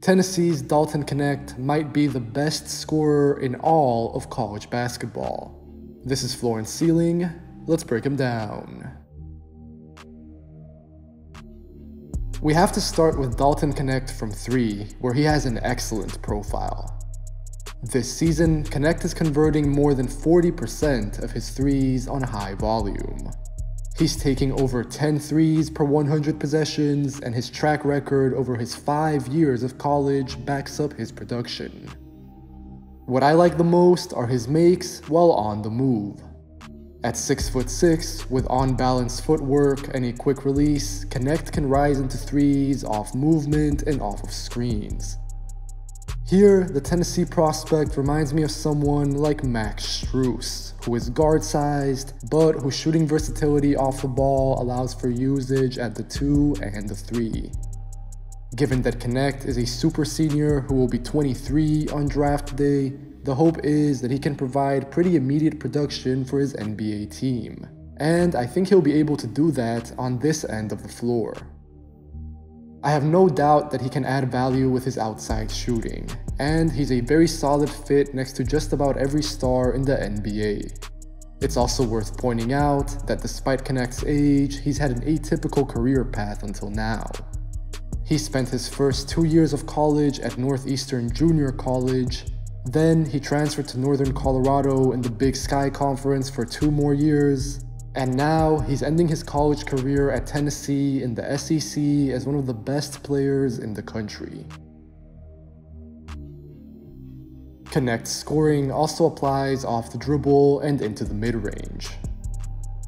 Tennessee's Dalton Knecht might be the best scorer in all of college basketball. This is Floor and Ceiling. Let's break him down. We have to start with Dalton Knecht from 3, where he has an excellent profile. This season, Knecht is converting more than 40% of his threes on high volume. He's taking over 10 threes per 100 possessions, and his track record over his 5 years of college backs up his production. What I like the most are his makes while on the move. At 6 foot 6, with on-balance footwork and a quick release, Knecht can rise into threes off movement and off of screens. Here, the Tennessee prospect reminds me of someone like Max Strus, who is guard-sized, but whose shooting versatility off the ball allows for usage at the 2 and the 3. Given that Knecht is a super senior who will be 23 on draft day, the hope is that he can provide pretty immediate production for his NBA team. And I think he'll be able to do that on this end of the floor. I have no doubt that he can add value with his outside shooting, and he's a very solid fit next to just about every star in the NBA. It's also worth pointing out that despite Knecht's age, he's had an atypical career path until now. He spent his first two years of college at Northeastern Junior College, then he transferred to Northern Colorado in the Big Sky Conference for two more years, and now he's ending his college career at Tennessee in the SEC as one of the best players in the country. Knecht's scoring also applies off the dribble and into the mid-range.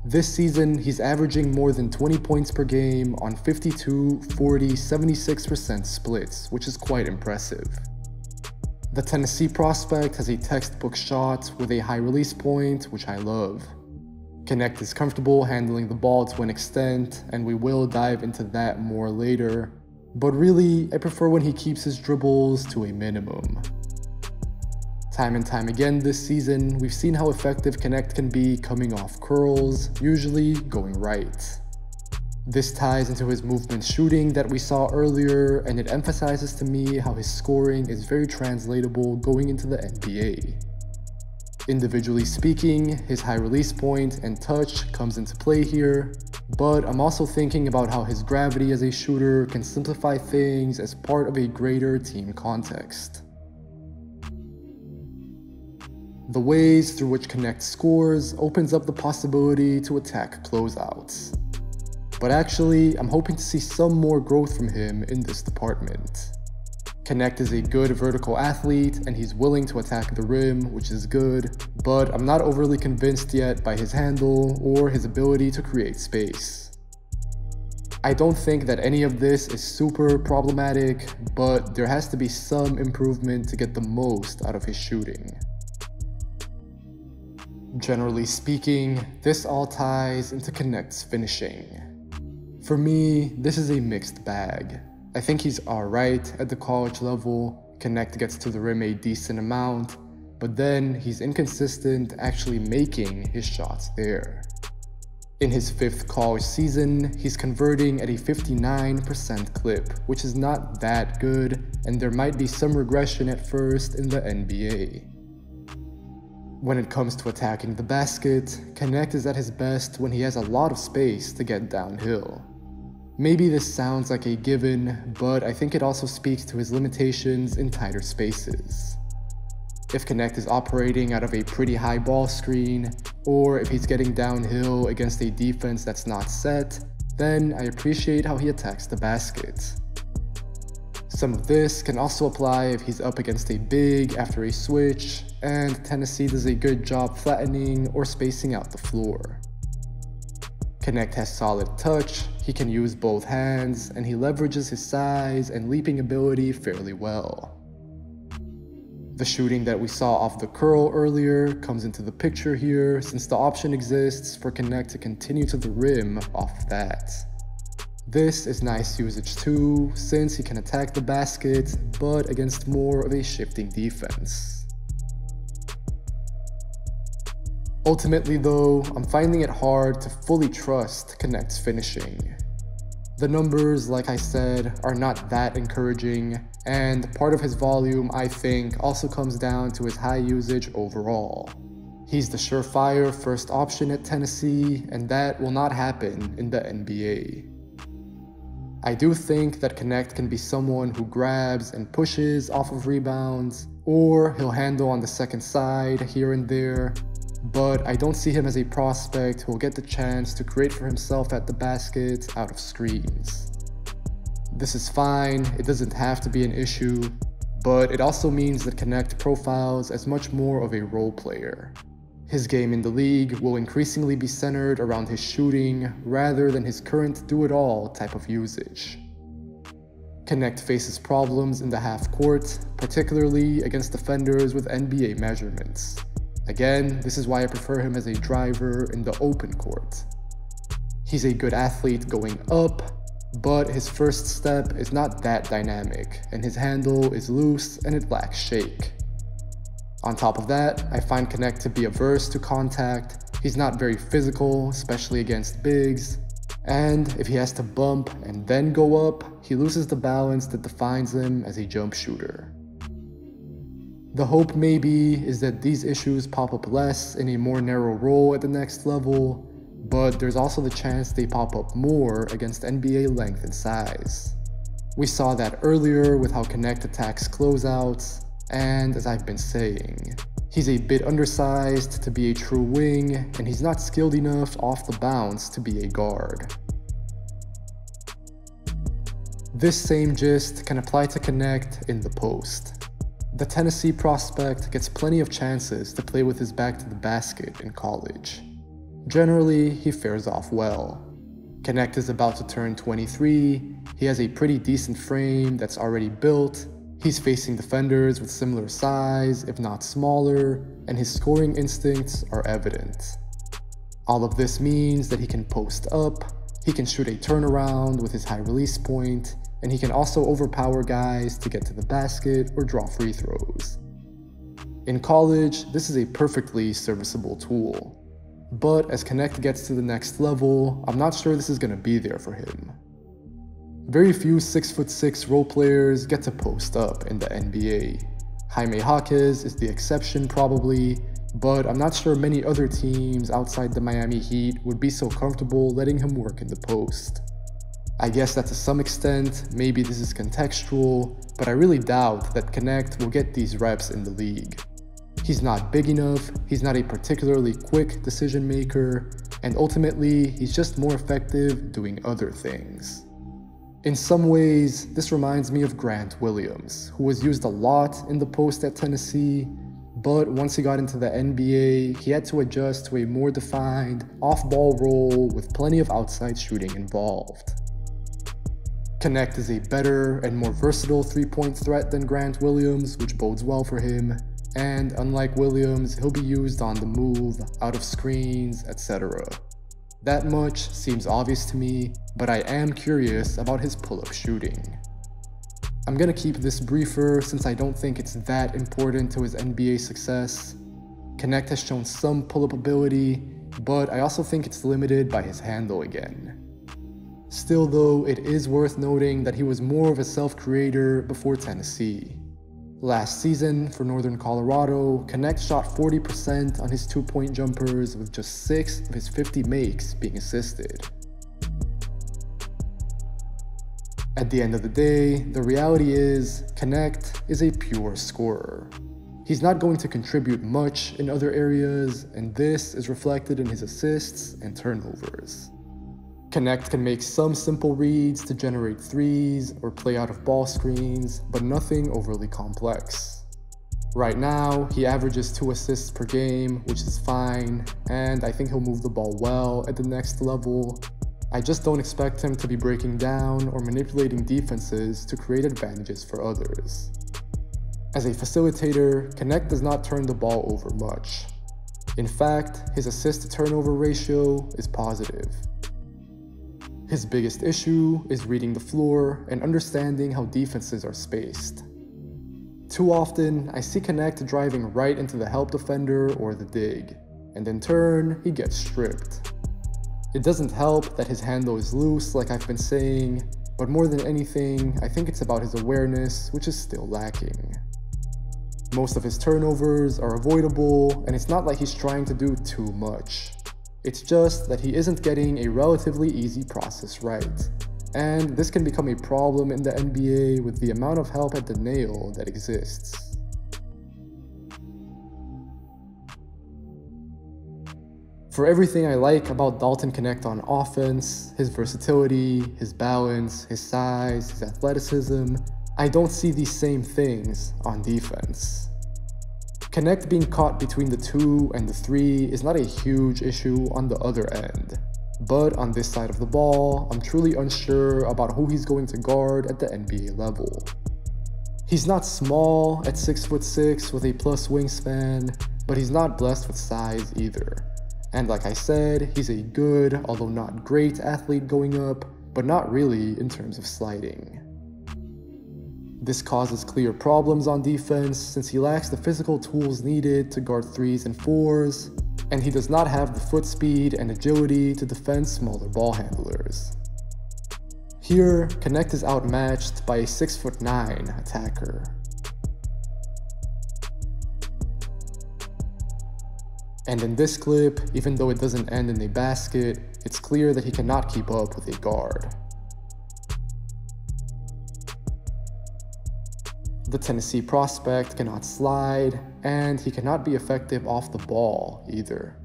This season, he's averaging more than 20 points per game on 52, 40, 76% splits, which is quite impressive. The Tennessee prospect has a textbook shot with a high release point, which I love. Knecht is comfortable handling the ball to an extent, and we will dive into that more later. But really, I prefer when he keeps his dribbles to a minimum. Time and time again this season, we've seen how effective Knecht can be coming off curls, usually going right. This ties into his movement shooting that we saw earlier, and it emphasizes to me how his scoring is very translatable going into the NBA. Individually speaking, his high release point and touch comes into play here, but I'm also thinking about how his gravity as a shooter can simplify things as part of a greater team context. The ways through which Knecht scores opens up the possibility to attack closeouts. But actually, I'm hoping to see some more growth from him in this department. Knecht is a good vertical athlete and he's willing to attack the rim, which is good, but I'm not overly convinced yet by his handle or his ability to create space. I don't think that any of this is super problematic, but there has to be some improvement to get the most out of his shooting. Generally speaking, this all ties into Knecht's finishing. For me, this is a mixed bag. I think he's alright at the college level, Knecht gets to the rim a decent amount, but then he's inconsistent actually making his shots there. In his fifth college season, he's converting at a 59% clip, which is not that good, and there might be some regression at first in the NBA. When it comes to attacking the basket, Knecht is at his best when he has a lot of space to get downhill. Maybe this sounds like a given, but I think it also speaks to his limitations in tighter spaces. If Knecht is operating out of a pretty high ball screen, or if he's getting downhill against a defense that's not set, then I appreciate how he attacks the basket. Some of this can also apply if he's up against a big after a switch, and Tennessee does a good job flattening or spacing out the floor. Knecht has solid touch, he can use both hands, and he leverages his size and leaping ability fairly well. The shooting that we saw off the curl earlier comes into the picture here since the option exists for Knecht to continue to the rim off that. This is nice usage too, since he can attack the basket, but against more of a shifting defense. Ultimately though, I'm finding it hard to fully trust Knecht's finishing. The numbers, like I said, are not that encouraging, and part of his volume, I think, also comes down to his high usage overall. He's the surefire first option at Tennessee, and that will not happen in the NBA. I do think that Knecht can be someone who grabs and pushes off of rebounds, or he'll handle on the second side here and there, but I don't see him as a prospect who will get the chance to create for himself at the basket out of screens. This is fine, it doesn't have to be an issue, but it also means that Knecht profiles as much more of a role player. His game in the league will increasingly be centered around his shooting rather than his current do-it-all type of usage. Knecht faces problems in the half court, particularly against defenders with NBA measurements. Again, this is why I prefer him as a driver in the open court. He's a good athlete going up, but his first step is not that dynamic, and his handle is loose and it lacks shake. On top of that, I find Knecht to be averse to contact, he's not very physical, especially against bigs, and if he has to bump and then go up, he loses the balance that defines him as a jump shooter. The hope maybe is that these issues pop up less in a more narrow role at the next level, but there's also the chance they pop up more against NBA length and size. We saw that earlier with how Knecht attacks closeouts, and as I've been saying, he's a bit undersized to be a true wing, and he's not skilled enough off the bounce to be a guard. This same gist can apply to Knecht in the post. The Tennessee prospect gets plenty of chances to play with his back to the basket in college. Generally, he fares off well. Knecht is about to turn 23, he has a pretty decent frame that's already built, he's facing defenders with similar size, if not smaller, and his scoring instincts are evident. All of this means that he can post up, he can shoot a turnaround with his high release point, and he can also overpower guys to get to the basket or draw free throws. In college, this is a perfectly serviceable tool. But as Knecht gets to the next level, I'm not sure this is going to be there for him. Very few 6'6 role players get to post up in the NBA. Jaime Jaquez is the exception probably, but I'm not sure many other teams outside the Miami Heat would be so comfortable letting him work in the post. I guess that to some extent, maybe this is contextual, but I really doubt that Knecht will get these reps in the league. He's not big enough, he's not a particularly quick decision maker, and ultimately, he's just more effective doing other things. In some ways, this reminds me of Grant Williams, who was used a lot in the post at Tennessee, but once he got into the NBA, he had to adjust to a more defined, off-ball role with plenty of outside shooting involved. Knecht is a better and more versatile three-point threat than Grant Williams, which bodes well for him. And unlike Williams, he'll be used on the move, out of screens, etc. That much seems obvious to me, but I am curious about his pull-up shooting. I'm gonna keep this briefer since I don't think it's that important to his NBA success. Knecht has shown some pull-up ability, but I also think it's limited by his handle again. Still though, it is worth noting that he was more of a self-creator before Tennessee. Last season, for Northern Colorado, Knecht shot 40% on his two-point jumpers with just 6 of his 50 makes being assisted. At the end of the day, the reality is, Knecht is a pure scorer. He's not going to contribute much in other areas, and this is reflected in his assists and turnovers. Knecht can make some simple reads to generate threes or play out of ball screens, but nothing overly complex. Right now, he averages 2 assists per game, which is fine, and I think he'll move the ball well at the next level. I just don't expect him to be breaking down or manipulating defenses to create advantages for others. As a facilitator, Knecht does not turn the ball over much. In fact, his assist to turnover ratio is positive. His biggest issue is reading the floor and understanding how defenses are spaced. Too often, I see Knecht driving right into the help defender or the dig, and in turn, he gets stripped. It doesn't help that his handle is loose like I've been saying, but more than anything, I think it's about his awareness, which is still lacking. Most of his turnovers are avoidable, and it's not like he's trying to do too much. It's just that he isn't getting a relatively easy process right. And this can become a problem in the NBA with the amount of help at the nail that exists. For everything I like about Dalton Knecht on offense, his versatility, his balance, his size, his athleticism, I don't see these same things on defense. Knecht being caught between the 2 and the 3 is not a huge issue on the other end. But on this side of the ball, I'm truly unsure about who he's going to guard at the NBA level. He's not small at 6 foot 6 with a plus wingspan, but he's not blessed with size either. And like I said, he's a good, although not great athlete going up, but not really in terms of sliding. This causes clear problems on defense since he lacks the physical tools needed to guard 3s and 4s, and he does not have the foot speed and agility to defend smaller ball handlers. Here, Knecht is outmatched by a 6'9 attacker. And in this clip, even though it doesn't end in a basket, it's clear that he cannot keep up with a guard. The Tennessee prospect cannot slide, and he cannot be effective off the ball either.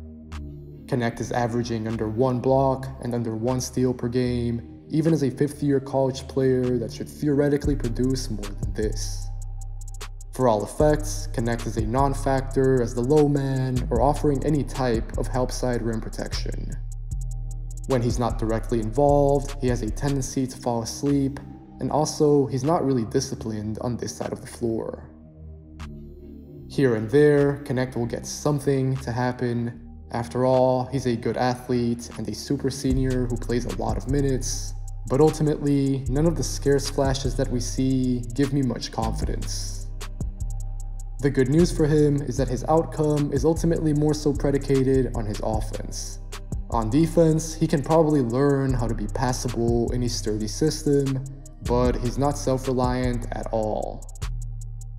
Knecht is averaging under one block and under one steal per game, even as a fifth year college player that should theoretically produce more than this. For all effects, Knecht is a non-factor as the low man or offering any type of help side rim protection. When he's not directly involved, he has a tendency to fall asleep, and also he's not really disciplined on this side of the floor. Here and there, Knecht will get something to happen. After all, he's a good athlete and a super senior who plays a lot of minutes, but ultimately, none of the scarce flashes that we see give me much confidence. The good news for him is that his outcome is ultimately more so predicated on his offense. On defense, he can probably learn how to be passable in a sturdy system, but he's not self-reliant at all.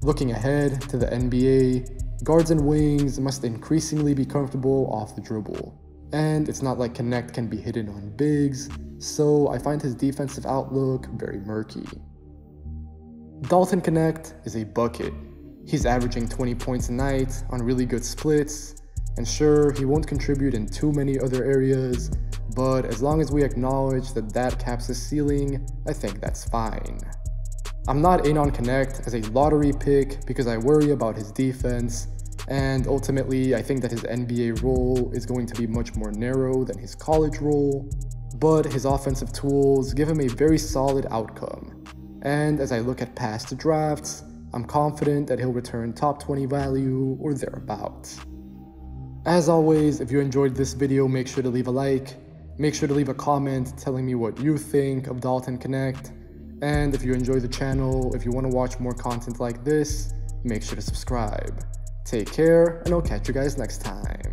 Looking ahead to the NBA, guards and wings must increasingly be comfortable off the dribble. And it's not like Knecht can be hidden on bigs, so I find his defensive outlook very murky. Dalton Knecht is a bucket, He's averaging 20 points a night on really good splits, and sure, he won't contribute in too many other areas, but as long as we acknowledge that that caps his ceiling, I think that's fine. I'm not in on Knecht as a lottery pick because I worry about his defense, and ultimately I think that his NBA role is going to be much more narrow than his college role, but his offensive tools give him a very solid outcome. And as I look at past drafts, I'm confident that he'll return top 20 value or thereabouts. As always, if you enjoyed this video, make sure to leave a like, make sure to leave a comment telling me what you think of Dalton Knecht. and if you enjoy the channel, if you want to watch more content like this, make sure to subscribe. Take care, and I'll catch you guys next time.